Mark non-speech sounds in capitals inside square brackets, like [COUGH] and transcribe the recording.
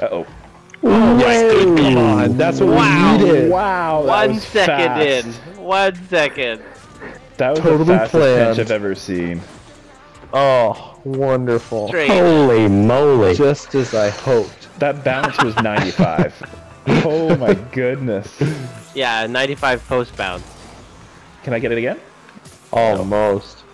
Uh oh. yes! Come on, that's what Wow. we needed. Wow. One second fast. in. One second. That was Totally the fastest planned. pitch I've ever seen. Oh, wonderful. Straight. Holy moly. Just as I hoped. That bounce was 95. [LAUGHS] oh my goodness. Yeah, 95 post bounce. Can I get it again? Almost.